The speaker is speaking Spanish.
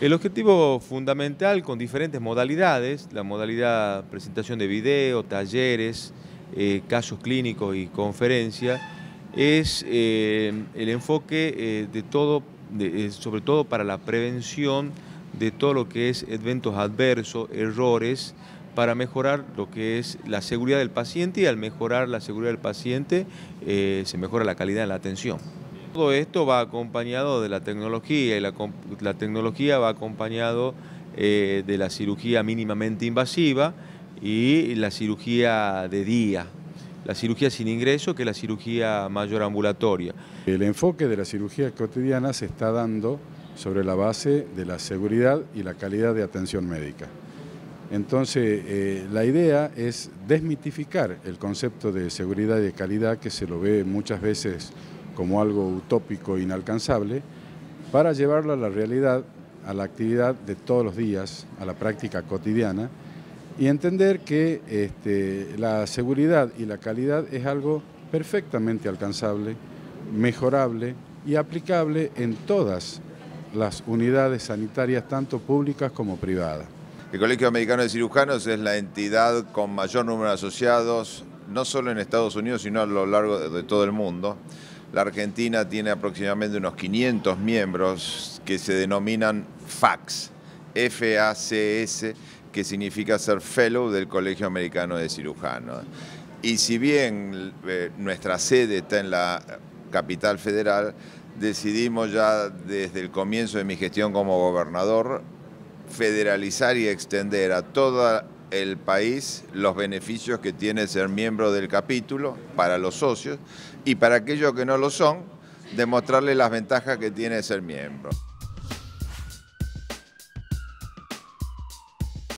El objetivo fundamental con diferentes modalidades, la modalidad presentación de video, talleres, eh, casos clínicos y conferencia, es eh, el enfoque eh, de todo, sobre todo para la prevención de todo lo que es eventos adversos, errores, para mejorar lo que es la seguridad del paciente y al mejorar la seguridad del paciente se mejora la calidad de la atención. Todo esto va acompañado de la tecnología y la, tecnología va acompañado eh, de la cirugía mínimamente invasiva y la cirugía de día, la cirugía sin ingreso que es la cirugía mayor ambulatoria. El enfoque de la cirugía cotidiana se está dando sobre la base de la seguridad y la calidad de atención médica. Entonces, eh, la idea es desmitificar el concepto de seguridad y de calidad que se lo ve muchas veces como algo utópico e inalcanzable, para llevarlo a la realidad, a la actividad de todos los días, a la práctica cotidiana, y entender que este, la seguridad y la calidad es algo perfectamente alcanzable, mejorable y aplicable en todas las unidades sanitarias, tanto públicas como privadas. El Colegio Americano de Cirujanos es la entidad con mayor número de asociados, no solo en Estados Unidos, sino a lo largo de todo el mundo. La Argentina tiene aproximadamente unos 500 miembros que se denominan FACS, F-A-C-S, que significa ser Fellow del Colegio Americano de Cirujanos. Y si bien eh, nuestra sede está en la capital federal, decidimos ya desde el comienzo de mi gestión como gobernador federalizar y extender a toda el país los beneficios que tiene ser miembro del capítulo para los socios y para aquellos que no lo son, demostrarles las ventajas que tiene ser miembro.